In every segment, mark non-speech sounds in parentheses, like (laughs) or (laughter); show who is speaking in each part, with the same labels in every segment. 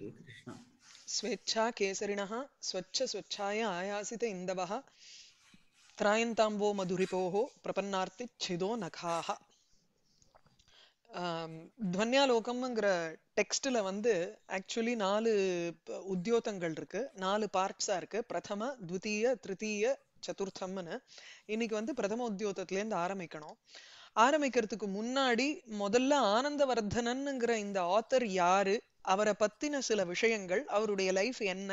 Speaker 1: श्रीकृष्ण
Speaker 2: स्वेच्छा केसरिणः स्वच्छ स्वच्छाय आयासित इन्दवः त्रायन्ताम्बो मधुरिपोः प्रपन्नार्तिच्छिदो नखाः ஆம், துவன்யாலோகம்ங்கிற டெக்ஸ்ட்ல வந்து ஆக்சுவலி நாலு ப- உத்யோதங்கள் இருக்கு நாலு பார்ட்ஸா இருக்கு பிரதம த்விதீய திருத்தீய சதுர்த்தம்னு இன்னைக்கு வந்து பிரதம உத்யோகத்துல இருந்து ஆரம்பிக்கணும் ஆரம்பிக்கிறதுக்கு முன்னாடி முதல்ல ஆனந்தவர்தனன்ங்கிற இந்த ஆத்தர் யாரு அவரை பத்தின சில விஷயங்கள் அவருடைய லைஃப் என்ன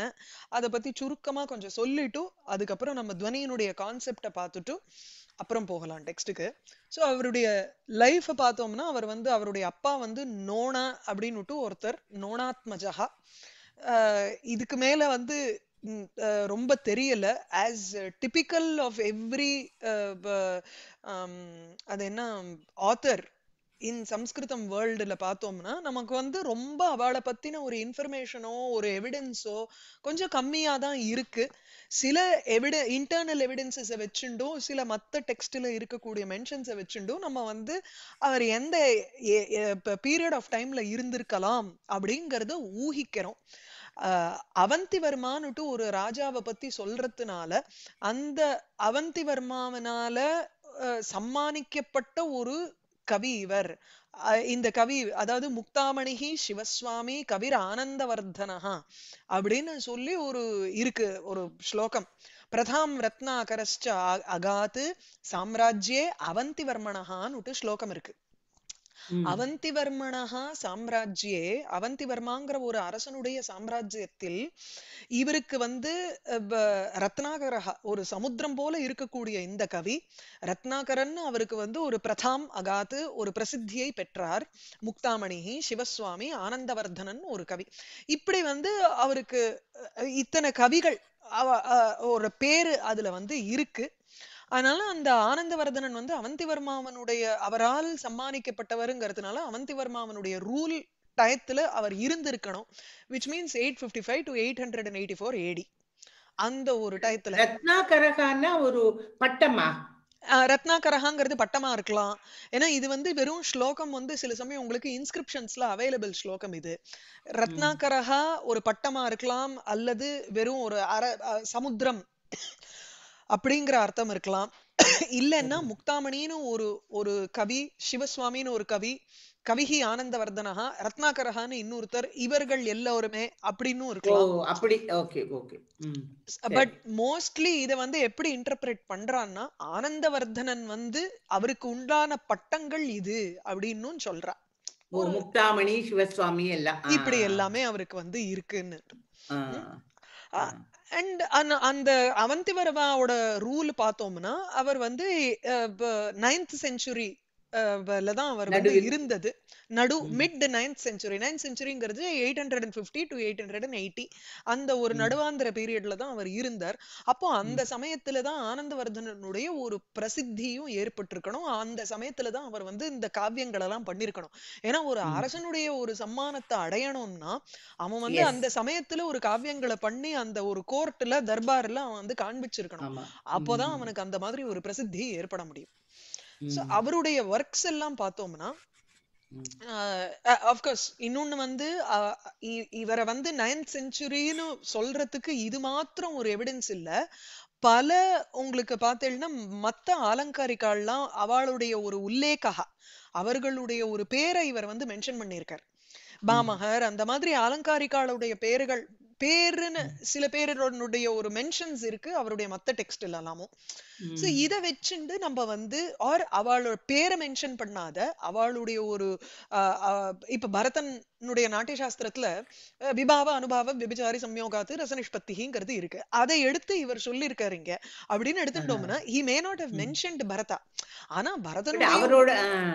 Speaker 2: அதை பத்தி சுருக்கமா கொஞ்சம் சொல்லிட்டு அதுக்கப்புறம் நம்ம துவனியினுடைய கான்செப்டை பார்த்துட்டு அப்புறம் போகலாம் டெக்ஸ்ட்டுக்கு ஸோ அவருடைய லைஃப்பை பார்த்தோம்னா அவர் வந்து அவருடைய அப்பா வந்து நோனா அப்படின்னுட்டு ஒருத்தர் நோனாத்மஜகா இதுக்கு மேல வந்து ரொம்ப தெரியல. ஆஸ் டிபிக்கல் ஆஃப் எவ்ரி அது என்ன ஆத்தர் இன் சம்ஸ்கிருதம் வேர்ல்டுல பார்த்தோம்னா நமக்கு வந்து ரொம்ப அவளை பத்தின ஒரு இன்ஃபர்மேஷனோ ஒரு எவிடென்ஸோ கொஞ்சம் கம்மியா தான் இருக்கு. சில எவிட இன்டர்னல் எவிடென்சஸை வச்சுண்டும் சில மத்த டெக்ஸ்ட்ல இருக்கக்கூடிய மென்ஷன்ஸை வச்சுண்டும் நம்ம வந்து அவர் எந்த பீரியட் ஆஃப் டைம்ல இருந்திருக்கலாம் அப்படிங்கிறத ஊகிக்கிறோம். அவந்திவர்மான்னுட்டு ஒரு ராஜாவை பத்தி சொல்றதுனால அந்த அவந்திவர்மாவனால சம்மானிக்கப்பட்ட ஒரு கவி இவர் இந்த கவி அதாவது முக்தாமணிகி சிவசுவாமி கவிர் ஆனந்தவர்தனஹா அப்படின்னு சொல்லி ஒரு இருக்கு ஒரு ஸ்லோகம். பிரதாம் ரத்னாகரஸ்ட அ- அகாத் சாம்ராஜ்யே அவந்திவர்மனஹான்னு ஸ்லோகம் இருக்கு. அவந்திவர்மனஹா சாம்ராஜ்யே அவந்திவர்மாங்கிற ஒரு அரசனுடைய சாம்ராஜ்யத்தில் இவருக்கு வந்து ரத்னாகரஹா ஒரு சமுத்திரம் போல இருக்கக்கூடிய இந்த கவி ரத்னாகரன் அவருக்கு வந்து ஒரு பிரதாம் அகாத்து ஒரு பிரசித்தியை பெற்றார். முக்தாமணிஹி சிவசுவாமி ஆனந்தவர்தனன் ஒரு கவி. இப்படி வந்து அவருக்கு இத்தனை கவிகள் ஒரு பேரு அதுல வந்து இருக்கு. அதனால அந்த ஆனந்தவர்தனன் வந்து அவந்திவர்மாவனுடைய அவரால் சம்மானிக்கப்பட்டவருங்கிறதுனால அவந்திவர்மாவனுடைய ரூல் டயத்துல அவர் இருந்திருக்கணும். Which means eight fifty five to eight hundred and eighty four AD அந்த ஒரு டயத்துல.
Speaker 1: ரத்னாகரகான்னா ஒரு பட்டமா?
Speaker 2: ரத்னாகரகாங்கிறது பட்டமா இருக்கலாம். ஏன்னா இது வந்து வெறும் ஸ்லோகம் வந்து சில சமயம் உங்களுக்கு இன்ஸ்கிரிப்ஷன்ஸ்ல அவைலபிள் ஸ்லோகம் இது. ரத்னாகரஹா ஒரு பட்டமா இருக்கலாம் அல்லது வெறும் ஒரு அர சமுத்திரம். அப்படிங்கிற அர்த்தம் இருக்கலாம். இல்லைன்னா முக்தாமணின்னு ஒரு ஒரு கவி சிவசுவாமின்னு ஒரு கவி கவிஹி ஆனந்தவர்தனஹா ரத்னாகரஹான்னு இன்னொருத்தர் இவர்கள் எல்லோருமே அப்படின்னும்
Speaker 1: ஓ
Speaker 2: இருக்கலாம்
Speaker 1: அப்படி ஓகே ஓகே.
Speaker 2: பட் மோஸ்ட்லி இத வந்து எப்படி இன்டர்பிரேட் பண்றான்னா ஆனந்தவர்தனன் வந்து அவருக்கு உண்டான பட்டங்கள் இது அப்படின்னு சொல்றா.
Speaker 1: ஓ முக்தாமணி சிவசுவாமி எல்லாம்.
Speaker 2: இப்படி எல்லாமே அவருக்கு வந்து இருக்குன்னு. அண்ட் அந்த அவந்திவரவாவோட ரூல் பார்த்தோம்னா அவர் வந்து நைன்த் செஞ்சுரி தான் அவர் வந்து. இருந்தது. நடு. Mid ninth century ninth செஞ்சுரிங்கிறது eight hundred and fifty to eight hundred and eighty அந்த ஒரு. நடுவாந்திர பீரியட்ல தான் அவர் இருந்தார். அப்போ அந்த சமயத்துல தான் ஆனந்தவர்தனனுடைய ஒரு பிரசித்தியும் ஏற்பட்டிருக்கணும். அந்த சமயத்துல தான் அவர் வந்து இந்த காவியங்கள் எல்லாம் பண்ணிருக்கணும். ஏன்னா ஒரு. அரசனுடைய ஒரு சம்மானத்தை அடையணும்னா அவன் வந்து. அந்த சமயத்துல ஒரு காவியங்களை பண்ணி அந்த ஒரு கோர்ட்ல தர்பார்ல அவன் வந்து காண்பிச்சிருக்கணும். அப்போதான் அவனுக்கு அந்த மாதிரி ஒரு பிரசித்தி ஏற்பட முடியும். சோ அவருடைய ஒர்க்ஸ் எல்லாம் பார்த்தோம்னா. அஃப்கோர்ஸ் இன்னொன்னு வந்து இவரை வந்து நைன்த் செஞ்சுரின்னு சொல்றதுக்கு இது மாத்திரம் ஒரு எவிடன்ஸ் இல்ல. பல உங்களுக்கு பார்த்தீங்கன்னா மத்த ஆலங்காரிக்கால்லாம் அவளுடைய ஒரு உல்லேகா அவர்களுடைய ஒரு பேரை இவர் வந்து மென்ஷன் பண்ணியிருக்கார். பாமகர் அந்த மாதிரி அலங்காரிக்காளுடைய பேர்கள் பேருன்னு சில பேருடைய ஒரு மென்ஷன்ஸ் இருக்கு. அவருடைய மத்த டெக்ஸ்ட் எல்லாமும். சோ. இத வச்சுண்டு நம்ம வந்து ஆர் அவளோட பேரை மென்ஷன் பண்ணாத அவளுடைய ஒரு இப்ப பரதனுடைய நாட்டிய சாஸ்திரத்துல விபாவ அனுபாவ விபிச்சாரி சம்யோகாத்து ரசனிஷ்பத்திங்கிறது இருக்கு. அதை எடுத்து இவர் சொல்லியிருக்காரு இங்க. அப்படின்னு எடுத்துட்டோம்னா he may not have mentioned Bharata. ஆனா பரதனுடைய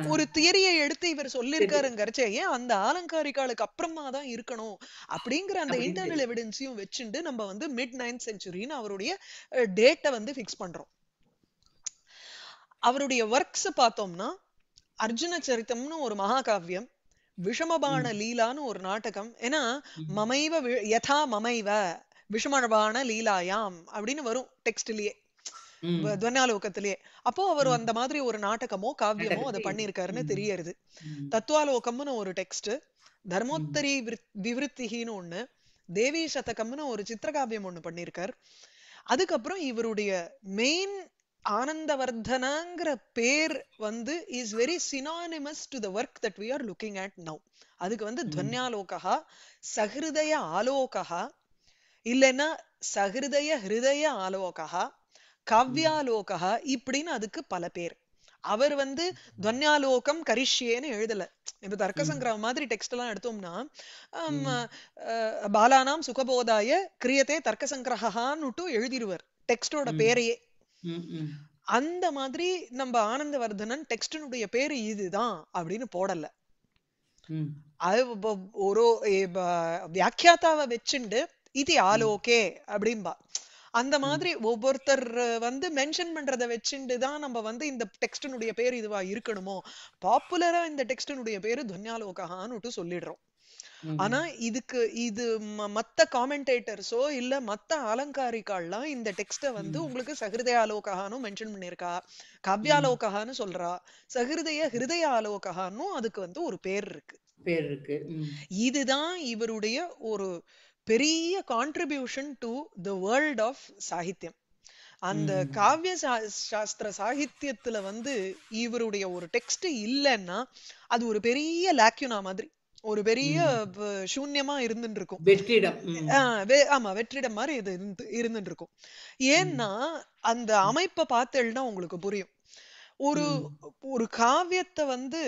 Speaker 2: ஒரு தியரியை எடுத்து இவர் சொல்லியிருக்காருங்கிறச்சே ஏன் அந்த ஆலங்காரிகாலுக்கு அப்புறமா தான் இருக்கணும்? அப்படிங்கிற அந்த இன்டர்னல் எவிடன்ஸையும் வச்சுண்டு நம்ம வந்து மிட் நைன்த் செஞ்சுரின்னு அவருடைய டேட்டை வந்து ஃபிக்ஸ் பண்றோம் அவருடைய ஒர்க்ஸ் பார்த்தோம்னா அர்ஜுன சரித்தம்னு ஒரு மகாகாவியம் விஷமபாண லீலான்னு ஒரு நாடகம் ஏன்னா. மமைவ யதா மமைவ விஷமபாண லீலாயாம் அப்படின்னு வரும் டெக்ஸ்ட்லயே. துவனாலோகத்திலேயே அப்போ அவர். அந்த மாதிரி ஒரு நாடகமோ காவியமோ அதை
Speaker 1: ம்.
Speaker 2: தெரியறது. தத்துவாலோகம்னு ஒரு டெக்ஸ்ட் தர்மோத்தரி விருத்- விவருத்திகின்னு ஒண்ணு தேவி சதகம்னு ஒரு சித்திரகாவியம் ஒண்ணு பண்ணியிருக்கார் அதுக்கப்புறம் இவருடைய மெயின் ஆனந்தவர்தனங்கிற பேர் வந்து is very synonymous to the work that we are looking at now அதுக்கு வந்து துவன்யாலோகா சஹிருதய ஆலோகா இல்லைன்னா சஹிருதய ஹிருதய ஆலோகா காவ்யாலோகா இப்படின்னு அதுக்கு பல பேர். அவர் வந்து துவன்யாலோகம் கரிஷ்யேன்னு எழுதல. இப்ப தர்க்கசங்கிரகம் மாதிரி டெக்ஸ்ட் எல்லாம் எடுத்தோம்னா பாலானாம் சுகபோதாய கிரியத்தே தர்க்கசங்கிரகான்னுட்டு எழுதிருவர். டெக்ஸ்டோட. பேரையே. அந்த மாதிரி நம்ம ஆனந்தவர்தனன் டெக்ஸ்டினுடைய பேரு இதுதான் அப்படின்னு போடல. ஒரு வியாக்கியாத்தாவை வச்சுண்டு இது ஆலோகே அப்படிம்பா. அந்த மாதிரி ஒவ்வொருத்தர் வந்து மென்ஷன் பண்றத வச்சுண்டு தான் நம்ம வந்து இந்த டெக்ஸ்டினுடைய பேர் இதுவா இருக்கணுமோ? பாப்புலரா இந்த டெக்ஸ்டினுடைய பேரு துன்யாலோகான்னு சொல்லிடுறோம். ஆனா இதுக்கு இது மத்த காமெண்டேட்டர்ஸோ இல்ல மத்த அலங்காரிக்கால்லாம் இந்த டெக்ஸ்ட வந்து உங்களுக்கு சஹிருதய ஆலோகான்னு மென்ஷன் பண்ணிருக்கா காவ்யாலோகான்னு சொல்றா. சஹிருதய ஹிருதய ஆலோகான்னு அதுக்கு வந்து ஒரு பேர் இருக்கு.
Speaker 1: பேர் இருக்கு.
Speaker 2: இதுதான் இவருடைய ஒரு பெரிய contribution to the world of சாகித்யம். அந்த. காவிய சாஸ்திர சாகித்யத்துல வந்து இவருடைய ஒரு டெக்ஸ்ட் இல்லைன்னா அது ஒரு பெரிய லாக்யூனா மாதிரி ஒரு பெரிய சூன்யமா இருந்துட்டு இருக்கும்
Speaker 1: வெற்றிடம்
Speaker 2: ஆமா வெற்றிடம் மாதிரி இது இருந்து இருந்துட்டு இருக்கும் ஏன்னா அந்த அமைப்பை பார்த்தேன்னா உங்களுக்கு புரியும். ஒரு ஒரு காவியத்தை வந்து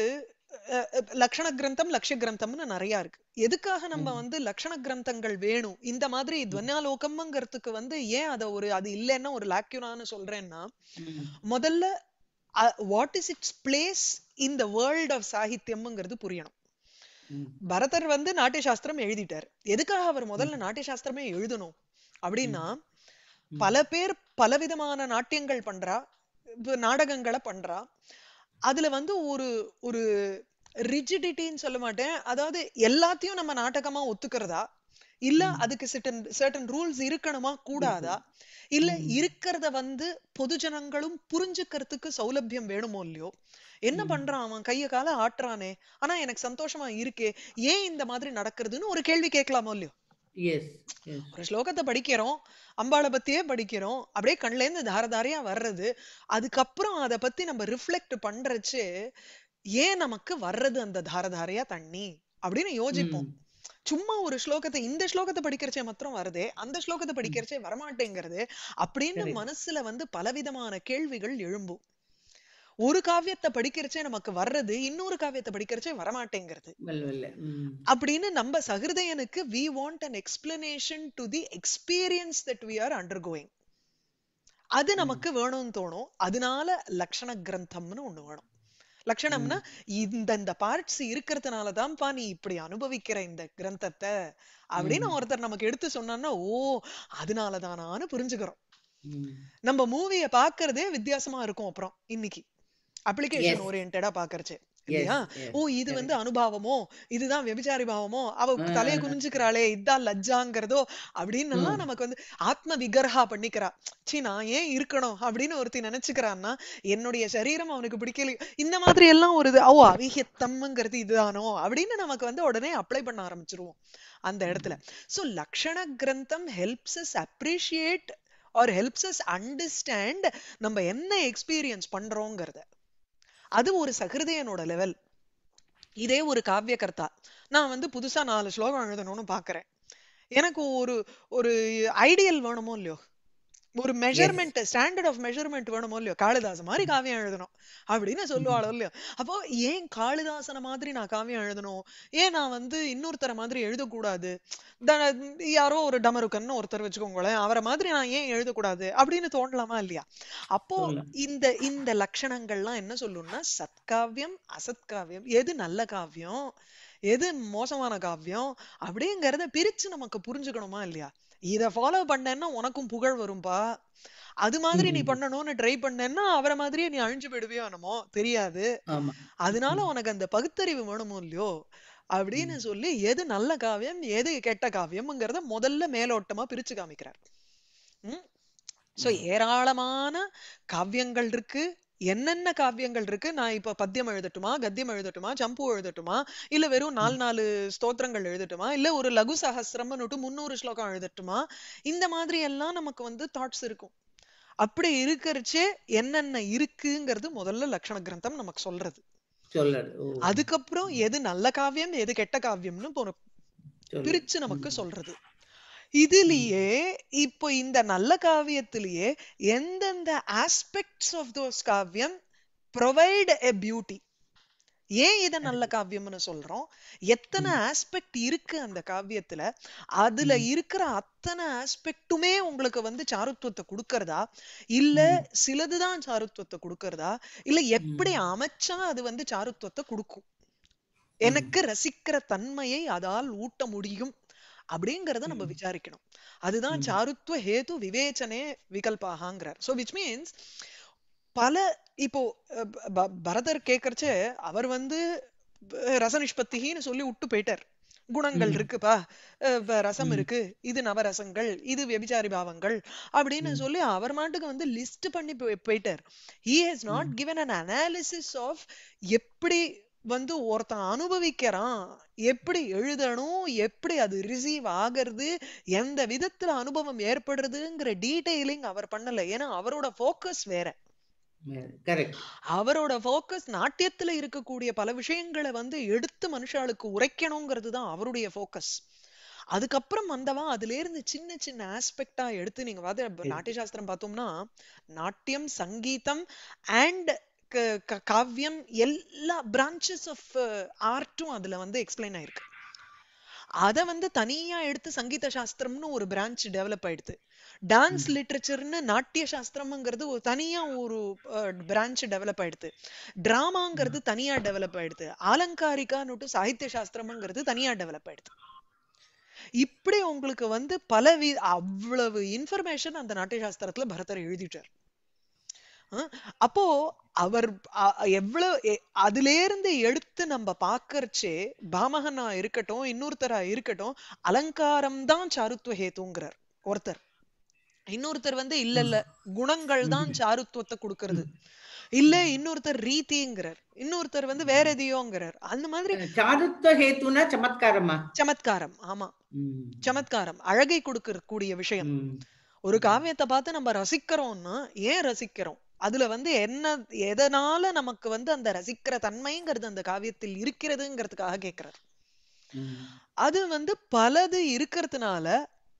Speaker 2: லக்ஷண கிரந்தம் லட்சிய கிரந்தம்னு நிறைய இருக்கு. எதுக்காக நம்ம வந்து லக்ஷண கிரந்தங்கள் வேணும்? இந்த மாதிரி துவன்யாலோகம்ங்கிறதுக்கு வந்து ஏன் அத ஒரு அது இல்லைன்னா ஒரு லாக்யூனான்னு சொல்றேன்னா. முதல்ல what is its place in the world of சாகித்யம்ங்கிறது புரியணும். பரதர் வந்து நாட்டிய சாஸ்திரம் எழுதிட்டார். எதுக்காக அவர் முதல்ல நாட்டிய சாஸ்திரமே எழுதணும்? அப்படின்னா பல பேர் பலவிதமான நாட்டியங்கள் பண்றா நாடகங்களை பண்றா அதுல வந்து ஒரு ஒரு ரிஜிடிட்டின்னு சொல்ல மாட்டேன். அதாவது எல்லாத்தையும் நம்ம நாடகமா ஒத்துக்கிறதா? இல்ல அதுக்கு certain certain ரூல்ஸ் இருக்கணுமா? கூடாதா? இல்ல இருக்கிறத வந்து பொதுஜனங்களும் புரிஞ்சுக்கிறதுக்கு சௌலபியம் வேணுமோ இல்லையோ? என்ன பண்றான் அவன்? கைய கால ஆட்டுறானே. ஆனா எனக்கு சந்தோஷமா இருக்கே. ஏன் இந்த மாதிரி நடக்கிறதுன்னு ஒரு கேள்வி கேட்கலாமோ இல்லையோ? ஒரு ஸ்லோகத்தை படிக்கிறோம் அம்பாளை பத்தியே படிக்கிறோம் அப்படியே கண்ணுல இருந்து தாரதாரியா வர்றது அதுக்கப்புறம் அதை பத்தி நம்ம ரிஃப்ளெக்ட் பண்றச்சு ஏன் நமக்கு வர்றது அந்த தாரதாரியா தண்ணி? அப்படின்னு யோசிப்போம். சும்மா ஒரு ஸ்லோகத்தை இந்த ஸ்லோகத்தை படிக்கிறச்சே மாத்திரம் வருதே அந்த ஸ்லோகத்தை படிக்கிறச்சே வரமாட்டேங்கிறது அப்படின்னு. மனசுல வந்து பலவிதமான கேள்விகள் எழும்பும். ஒரு காவியத்தை படிக்கிறச்சே நமக்கு வர்றது இன்னொரு காவியத்தை படிக்கிறச்சே வரமாட்டேங்கிறது. அப்படின்னு நம்ம சகிருதயனுக்கு we want an explanation to the experience that we are undergoing அது நமக்கு வேணும்னு தோணும். அதனால லக்ஷண கிரந்தம்னு ஒண்ணு வேணும். லக்ஷணம்னா இந்த இந்த பார்ட்ஸ் இருக்கிறதுனால தான்ப்பா நீ இப்படி அனுபவிக்கிற இந்த கிரந்தத்தை அப்படின்னு ஒருத்தர் நமக்கு எடுத்து சொன்னான்னா ஓ அதனாலதானான்னு புரிஞ்சுக்கிறோம். நம்ம மூவிய பாக்குறதே வித்தியாசமா இருக்கும் அப்புறம் இன்னைக்கு. அப்ளிகேஷன். ஓரியன்டா பாக்குறச்சு. இல்லையா. ஓ இது வந்து அனுபவமோ? இதுதான் விபச்சாரி பாவமோ? அவ. தலைய குனிஞ்சுக்கிறாளே இதான் லஜ்ஜாங்கிறதோ? அப்படின்னு எல்லாம் நமக்கு வந்து ஆத்ம விகர்ஹா பண்ணிக்கிறா. சீ நான் ஏன் இருக்கணும்? அப்படின்னு ஒருத்தி நினைச்சுக்கிறான்னா என்னுடைய சரீரம் அவனுக்கு பிடிக்கல. இந்த மாதிரி எல்லாம் ஒரு இது ஓ அவிஹித்தம்ங்கிறது இதுதானோ? அப்படின்னு நமக்கு வந்து உடனே அப்ளை பண்ண ஆரம்பிச்சிருவோம். அந்த இடத்துல. சோ லக்ஷண கிரந்தம் helps us appreciate or helps us understand நம்ம என்ன எக்ஸ்பீரியன்ஸ் பண்றோங்கிறத. அது ஒரு சகிருதயனோட லெவல் இதே ஒரு காவியகர்த்தா. நான் வந்து புதுசா நாலு ஸ்லோகம் எழுதணும்னு பாக்குறேன். எனக்கு ஒரு ஒரு ஐடியல் வேணுமோ இல்லையோ? ஒரு மெஷர்மெண்ட் ஸ்டாண்டர்ட் ஆஃப் மெஷர்மெண்ட் வேணுமோ இல்லையோ? காளிதாச மாதிரி காவியம் எழுதணும் அப்படின்னு சொல்லுவாளோ இல்லையோ? அப்போ ஏன் காளிதாசன மாதிரி நான் காவியம் எழுதணும்? ஏன் நான் வந்து இன்னொருத்தர மாதிரி எழுதக்கூடாது? யாரோ ஒரு டமருக்கன்னு ஒருத்தர் வச்சுக்கோங்களேன் அவரை மாதிரி நான் ஏன் எழுதக்கூடாது? அப்படின்னு தோணலாமா இல்லையா? அப்போ. இந்த இந்த லட்சணங்கள்லாம் என்ன சொல்லும்னா சத்காவியம் அசத்காவியம் எது நல்ல காவியம் எது மோசமான காவியம் அப்படிங்கறத பிரிச்சு நமக்கு புரிஞ்சுக்கணுமா இல்லையா? இத ஃபாலோ பண்ணேன்னா உனக்கும் புகழ் வரும்பா. அது மாதிரி நீ. பண்ணணும்னு ட்ரை பண்ணேன்னா அவரை மாதிரியே நீ அழிஞ்சு போயிடுவியோ என்னமோ தெரியாது. அதனால உனக்கு அந்த பகுத்தறிவு வேணுமோ இல்லையோ அப்படின்னு சொல்லி எது நல்ல காவியம் எது கெட்ட காவியம்ங்கிறத முதல்ல மேலோட்டமா பிரிச்சு காமிக்கிறார். சோ ஏராளமான காவியங்கள் இருக்கு. என்னென்ன காவியங்கள் இருக்கு? நான் இப்ப பத்தியம் எழுதட்டுமா? கத்தியம் எழுதட்டுமா? சம்பு எழுதட்டுமா? இல்ல வெறும் நாலு நாலு ஸ்தோத்திரங்கள் எழுதட்டுமா? இல்ல ஒரு லகு சஹஸ்ரம்னுட்டு முன்னூறு ஸ்லோகம் எழுதட்டுமா? இந்த மாதிரி எல்லாம் நமக்கு வந்து தாட்ஸ் இருக்கும். அப்படி இருக்கிறச்சே என்னென்ன இருக்குங்கிறது முதல்ல லக்ஷண கிரந்தம் நமக்கு சொல்றது. அதுக்கப்புறம் எது நல்ல காவியம் எது கெட்ட காவியம்னு. பிரிச்சு நமக்கு சொல்றது. இதுலயே இப்போ இந்த நல்ல காவியத்திலேயே எந்தெந்த ஆஸ்பெக்ட்ஸ் ஆஃப் தோஸ் காவியம் ப்ரொவைட் எ பியூட்டி ஏன் இத நல்ல காவியம்னு சொல்றோம்? எத்தனை ஆஸ்பெக்ட் இருக்கு அந்த காவியத்துல? அதுல இருக்கிற அத்தனை ஆஸ்பெக்ட்டுமே உங்களுக்கு வந்து சாருத்துவத்தை கொடுக்கறதா? இல்ல சிலதுதான் சாருத்துவத்தை கொடுக்கறதா? இல்ல எப்படி அமைச்சா அது வந்து சாருத்துவத்தை கொடுக்கும்? எனக்கு ரசிக்கிற தன்மையை அதால் ஊட்ட முடியும். அப்படிங்கறத நம்ம விசாரிக்கணும். அதுதான் சாருத்துவ ஹேது விவேச்சனே விகல்பாகாங்கிறார் சோ விச் மீன்ஸ் பல இப்போ பரதர் கேக்குறச்சே அவர் வந்து ரசநிஷ்பத்தின்னு சொல்லி விட்டு போயிட்டார். குணங்கள் இருக்குப்பா ரசம் இருக்கு இது நவரசங்கள் இது வெபிச்சாரி பாவங்கள் அப்படின்னு சொல்லி அவர் மாட்டுக்கு வந்து லிஸ்ட் பண்ணி போய்- போயிட்டார். He has not given an analysis of எப்படி வந்து ஒருத்தன் அனுபவிக்கிறான். எப்படி எழுதணும்? எப்படி அது ரிசீவ் ஆகிறது? எந்த விதத்துல அனுபவம் ஏற்படுறதுங்கிற டீடைலிங் அவர் பண்ணல. ஏன்னா அவரோட ஃபோக்கஸ் வேற. அவரோட ஃபோக்கஸ் நாட்டியத்துல இருக்கக்கூடிய பல விஷயங்களை வந்து எடுத்து மனுஷாளுக்கு உரைக்கணுங்கிறது தான் அவருடைய ஃபோக்கஸ் அதுக்கப்புறம் வந்தவன் அதுல இருந்து சின்ன சின்ன ஆஸ்பெக்டா எடுத்து நீங்க பார்த்து நாட்டிய சாஸ்திரம் பார்த்தோம்னா நாட்டியம் சங்கீதம் அண்ட் காவியம் எல்லா பிரான்ச்சஸ் ஆஃப் ஆர்ட்டும் அதுல வந்து எக்ஸ்பிளைன் ஆயிருக்கு. அத வந்து தனியா எடுத்து சங்கீத சாஸ்திரம்னு ஒரு பிரான்ச் டெவலப் ஆயிடுது. டான்ஸ் லிட்ரேச்சர்னு நாட்டிய சாஸ்திரம்ங்கிறது ஒரு தனியா ஒரு பிரான்ச் டெவலப் ஆயிடுது. டிராமாங்கிறது தனியா டெவலப் ஆயிடுது. ஆலங்காரிகான்னுட்டு சாகித்ய சாஸ்திரம்ங்கிறது தனியா டெவலப் ஆயிடுது. இப்படி உங்களுக்கு வந்து பல வி அவ்வளவு இன்ஃபர்மேஷன் அந்த நாட்டிய சாஸ்திரத்துல பரதர் எழுதிட்டார். அப்போ அவர் எவ்வளவு அதுல இருந்து எடுத்து நம்ம பாக்கறச்சே பாமகனா இருக்கட்டும் இன்னொருத்தரா இருக்கட்டும் அலங்காரம் தான் சாருத்துவ ஹேத்துங்கிறார் ஒருத்தர். இன்னொருத்தர் வந்து இல்ல இல்ல குணங்கள் தான் சாருத்துவத்தை கொடுக்கறது. இல்ல இன்னொருத்தர் ரீதிங்கிறார் இன்னொருத்தர் வந்து வேற எதையோங்கிறார் அந்த மாதிரி
Speaker 1: சாருத்வ ஹேத்துனா சமத்காரமா?
Speaker 2: சமத்காரம் ஆமா. சமத்காரம் அழகை கொடுக்க கூடிய விஷயம். ஒரு காவியத்தை பார்த்து நம்ம ரசிக்கிறோம்னா ஏன் ரசிக்கிறோம்? அதுல வந்து என்ன எதனால நமக்கு வந்து அந்த ரசிக்கிற தன்மைங்கிறது அந்த காவியத்தில் இருக்கிறதுங்கிறதுக்காக கேக்குறாரு. அது வந்து பலது இருக்கிறதுனால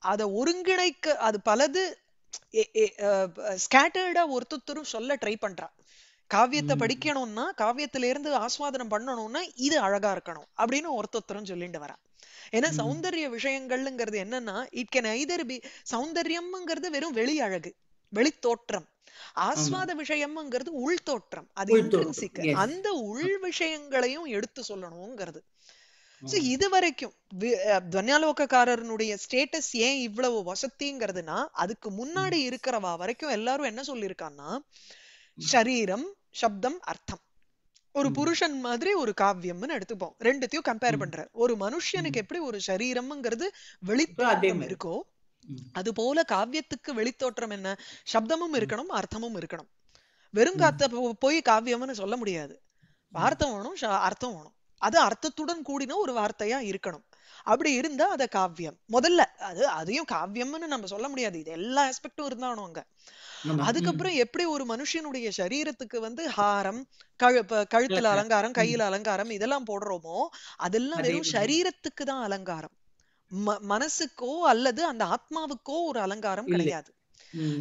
Speaker 2: அத ஒருங்கிணைக்க அது பலது ஸ்கேட்டர்டா ஒருத்தரும் சொல்ல ட்ரை பண்றா காவியத்தை. படிக்கணும்னா காவியத்தில இருந்து ஆஸ்வாதனம் பண்ணணும்னா இது அழகா இருக்கணும் அப்படின்னு ஒருத்தரும் சொல்லிட்டு வரா ஏன்னா. சௌந்தர்ய விஷயங்கள்ங்கிறது என்னன்னா இட் கேன் ஐதர் பி சௌந்தர்யம்ங்கிறது வெறும் வெளி அழகு வெளித்தோற்றம். ஆஸ்வாத விஷயம்ங்கிறது உள் தோற்றம் அது இன்ட்ரின்சிக். அந்த உள் விஷயங்களையும் எடுத்து சொல்லணுங்கிறது. சோ இது வரைக்கும் துவன்யாலோகக்காரனுடைய ஸ்டேட்டஸ் ஏன் இவ்வளவு வசதிங்கிறதுனா அதுக்கு முன்னாடி இருக்கிறவா வரைக்கும் எல்லாரும் என்ன சொல்லியிருக்கான்னா ஷரீரம் சப்தம் அர்த்தம். ஒரு. புருஷன் மாதிரி ஒரு காவியம்னு எடுத்துப்போம். ரெண்டுத்தையும் கம்பேர். பண்ற ஒரு மனுஷனுக்கு எப்படி ஒரு சரீரம்ங்கிறது வெளித்தோற்றம். இருக்கோ. அது போல காவியத்துக்கு வெளித்தோற்றம் என்ன? சப்தமும் இருக்கணும் அர்த்தமும் இருக்கணும். வெறும் காத்த போய் காவியம்னு சொல்ல முடியாது. வார்த்தை வேணும் அர்த்தம் வேணும். அது அர்த்தத்துடன் கூடின ஒரு வார்த்தையா இருக்கணும். அப்படி இருந்தா அத காவியம். முதல்ல அது அதையும் காவியம்னு நம்ம சொல்ல முடியாது. இது எல்லா ஆஸ்பெக்டும் இருந்தாலும் அங்க. அதுக்கப்புறம் எப்படி ஒரு மனுஷனுடைய சரீரத்துக்கு வந்து ஹாரம் கழு கழுத்துல. அலங்காரம் கையில அலங்காரம் இதெல்லாம் போடுறோமோ அதெல்லாம்
Speaker 1: அதே
Speaker 2: வெறும். சரீரத்துக்கு தான் அலங்காரம். ம- மனசுக்கோ அல்லது அந்த ஆத்மாவுக்கோ ஒரு அலங்காரம். கிடையாது.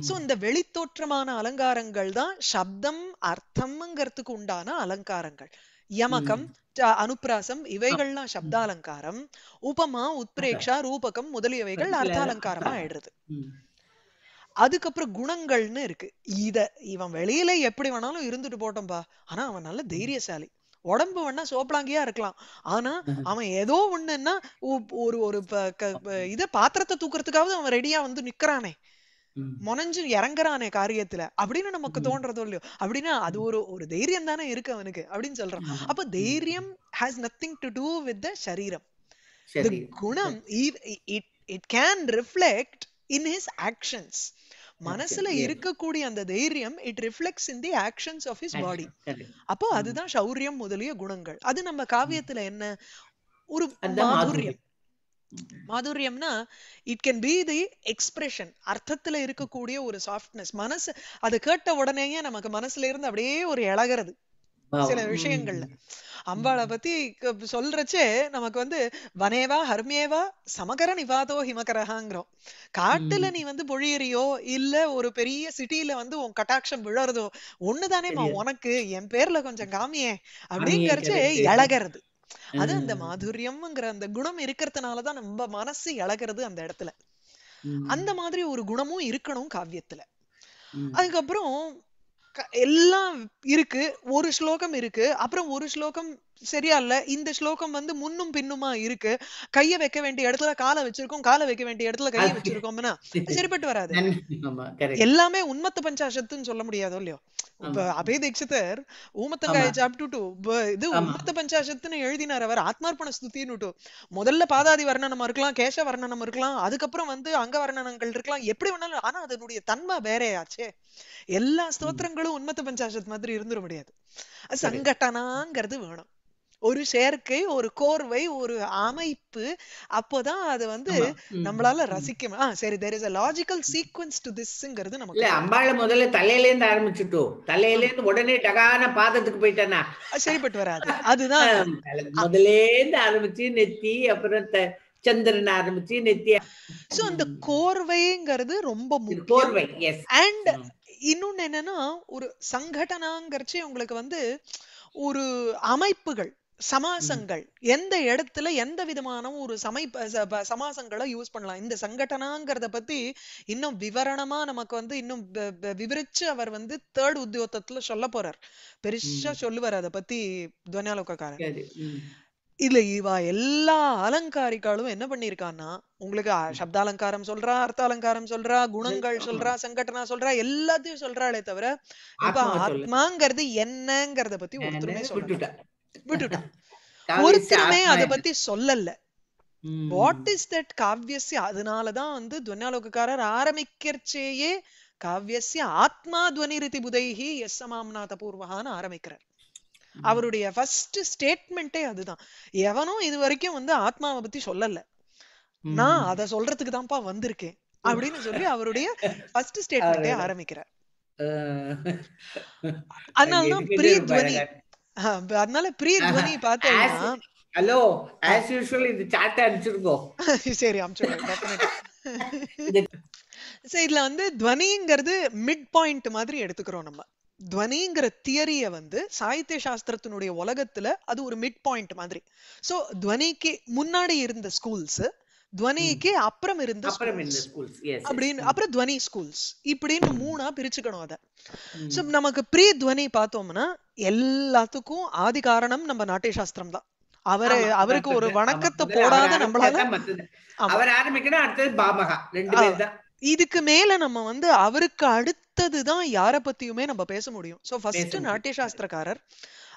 Speaker 2: சோ இந்த வெளித்தோற்றமான அலங்காரங்கள் தான் சப்தம் அர்த்தம்ங்கிறதுக்கு உண்டான அலங்காரங்கள். யமகம் அனுப்ராசம் இவைகள்லாம் சப்தாலங்காரம். உபமா உத்பிரேக்ஷா ரூபகம் முதலியவைகள் அர்த்தாலங்காரமா. ஆயிடுறது. அதுக்கப்புறம் குணங்கள்னு இருக்கு. இத இவன் வெளியில எப்படி வேணாலும் இருந்துட்டு போட்டோம்பா. ஆனா அவன் நல்ல தைரியசாலி. உடம்பு வேணா சோப்பலாங்கியா இருக்கலாம். ஆனா அவன் ஏதோ ஒண்ணுன்னா ஒரு ஒரு இத பாத்திரத்தை தூக்குறதுக்காவது அவன் ரெடியா வந்து நிக்கறானே. முனைஞ்சு இறங்குறானே காரியத்துல. அப்படின்னு நமக்கு. தோன்றதோ இல்லையோ. அப்படின்னா அது ஒரு ஒரு தைரியம் தானே இருக்கு அவனுக்கு அப்படின்னு சொல்றான். அப்ப தைரியம் has nothing to do with the சரீரம். Ev- it it can reflect in his actions. மனசுல. இருக்கக்கூடிய அந்த தைரியம் it reflects in the actions of his
Speaker 1: body.
Speaker 2: அப்போ அதுதான் சௌரியம் முதலிய குணங்கள் அது நம்ம காவியத்துல என்ன ஒரு மாதுரியம்
Speaker 1: மாதுரியம்.
Speaker 2: மாதுரியம்னா it can be the expression அர்த்தத்துல இருக்கக்கூடிய ஒரு சாஃப்ட்னஸ் மனசு அது கேட்ட உடனேயே நமக்கு மனசுல இருந்து அப்படியே ஒரு இழகிறது. சில. விஷயங்கள்ல அம்பாளை பத்தி சொல்றச்சே நமக்கு வந்து வனேவா ஹர்மியேவா சமகர நிவாதோ ஹிமகரஹாங்கிறோம் காட்டுல நீ வந்து பொழியறியோ இல்ல ஒரு பெரிய சிட்டில வந்து உன் கட்டாட்சம் விழறதோ ஒண்ணுதானேமா. உனக்கு என் பேர்ல கொஞ்சம் காமியே அப்படிங்கறச்சே. இழகிறது அது அந்த. மாதுரியம்ங்கிற அந்த குணம் இருக்கிறதுனாலதான் நம்ம மனசு இழகிறது அந்த இடத்துல. அந்த மாதிரி ஒரு குணமும் இருக்கணும் காவியத்துல. அதுக்கப்புறம் எல்லாம் இருக்கு. ஒரு ஸ்லோகம் இருக்கு. அப்புறம் ஒரு ஸ்லோகம் சரியா இல்ல. இந்த ஸ்லோகம் வந்து முன்னும் பின்னுமா இருக்கு. கைய வைக்க வேண்டிய இடத்துல காலை வச்சிருக்கோம். காலை வைக்க வேண்டிய இடத்துல கைய வச்சிருக்கோம்னா சரிப்பட்டு வராது. எல்லாமே உன்மத்த பஞ்சாசத்துன்னு சொல்ல முடியாதோ இல்லையோ. அபய தீட்சிதர் ஊமத்தங்காய. சாப்பிட்டுட்டு இது
Speaker 1: ஆமா.
Speaker 2: உன்மத்த பஞ்சாசத்துன்னு எழுதினார் அவர். ஆத்மார்ப்பண ஸ்துதின்னுட்டு. முதல்ல பாதாதி வர்ணனம் இருக்கலாம் கேச வர்ணனம் இருக்கலாம் அதுக்கப்புறம் வந்து அங்க வர்ணனங்கள் இருக்கலாம். எப்படி வேணாலும் ஆனா அதனுடைய தன்மை வேறையாச்சே. எல்லா ஸ்தோத்திரங்களும் உன்மத்த பஞ்சாசத் மாதிரி இருந்துட முடியாது. சங்கட்டனாங்கிறது வேணும். ஒரு சேர்க்கை ஒரு கோர்வை ஒரு அமைப்பு அப்போதான் அது வந்து. நம்மளால ரசிக்க ஆ சரி there is a logical sequence to thisங்கிறது நமக்கு
Speaker 1: இல்ல அம்பாள முதல்ல தலையில இருந்து ஆரம்பிச்சுட்டோம் தலையில இருந்து உடனே டகான பாதத்துக்கு போயிட்டேனா?
Speaker 2: சரிப்பட்டு வராது. அதுதான்
Speaker 1: முதல்ல இருந்து ஆரம்பிச்சு நெத்தி அப்புறம் சந்திரன் ஆரம்பிச்சு நெத்தி
Speaker 2: சோ அந்த கோர்வைங்கிறது ரொம்ப
Speaker 1: எஸ்
Speaker 2: அண்ட் இன்னொன்னு என்னன்னா ஒரு சங்கடனாங்கிறச்சே உங்களுக்கு வந்து ஒரு அமைப்புகள். சமாசங்கள். எந்த இடத்துல எந்த விதமான ஒரு சமைப்ப ச- ப- சமாசங்களை யூஸ் பண்ணலாம். இந்த சங்கடனாங்கிறத பத்தி இன்னும் விவரணமா நமக்கு வந்து இன்னும் விவரிச்சு அவர் வந்து தேர்ட் உத்தியோகத்துல சொல்ல போறார். பெருசா சொல்லுவார் அத பத்தி துவனியாலோக்காரன். இல்ல இவா எல்லா அலங்காரிகளும் என்ன பண்ணிருக்கான்னா உங்களுக்கு சப்தாலங்காரம் சொல்றா அர்த்த அலங்காரம் சொல்றா குணங்கள். சொல்றா சங்கடனா சொல்றா எல்லாத்தையும் சொல்றாளே தவிர இப்ப. ஆத்மாங்கிறது என்னங்கறத பத்தி ஒருத்தருமே சொல்லல.
Speaker 1: விட்டுட்டேன். (laughs)
Speaker 2: ஒருத்தருமே அத? பத்தி சொல்லல. வாட் இஸ் தட் காவியஸ்ய அதனாலதான் வந்து துவன்யாலோகக்காரர் ஆரம்பிக்கிறச்சேயே காவியஸ்ய ஆத்மா துவனிரிதி புதைஹி எஸ் சமாம்நாத பூர்வகான்னு ஆரம்பிக்கிறார் அவருடைய ஃபர்ஸ்ட் ஸ்டேட்மெண்ட்டே அதுதான் எவனும் இது வரைக்கும் வந்து ஆத்மாவை பத்தி சொல்லல. நான் அத சொல்றதுக்கு தான்ப்பா வந்திருக்கேன் அப்படின்னு சொல்லி அவருடைய ஃபர்ஸ்ட் ஸ்டேட்மெண்ட்டே. ஆரம்பிக்கிறார். அதனாலதான்
Speaker 1: எதுக்கு
Speaker 2: அதனால பிரிய துவனி (laughs) பார்த்தேன்னா
Speaker 1: ஹலோ ஆஸ் யூஷுவல் இது சாட்டை அனுப்பிச்சிருக்கோம் (laughs)
Speaker 2: சரி
Speaker 1: இது (laughs)
Speaker 2: சோ இதுல வந்து துவனிங்கிறது மிட் பாயிண்ட் மாதிரி எடுத்துக்கிறோம் நம்ம. துவனிங்கிற தியரிய வந்து சாகித்ய சாஸ்திரத்தினுடைய உலகத்துல அது ஒரு மிட் பாயிண்ட் மாதிரி. சோ துவனிக்கு முன்னாடி இருந்த ஸ்கூல்ஸ் துவனிக்கு அப்புறம் இருந்த
Speaker 1: இந்த
Speaker 2: அப்படின்னு அப்புறம் துவனி ஸ்கூல்ஸ் இப்படின்னு மூணா பிரிச்சுக்கணும் அத. சோ நமக்கு ப்ரீ துவனி பார்த்தோம்னா எல்லாத்துக்கும் ஆதி காரணம் நம்ம நாட்டிய சாஸ்திரம் தான். அவரு அவருக்கு ஒரு வணக்கத்தை போடாத நம்மளால.
Speaker 1: அவர் ஆரம்பிக்கணும் அடுத்தது பாமகா ரெண்டு பேர் தான்.
Speaker 2: இதுக்கு மேல நம்ம வந்து அவருக்கு அடுத்ததுதான் யார பத்தியுமே நம்ம பேச முடியும். So
Speaker 1: first.
Speaker 2: நாட்டிய சாஸ்திரக்காரர்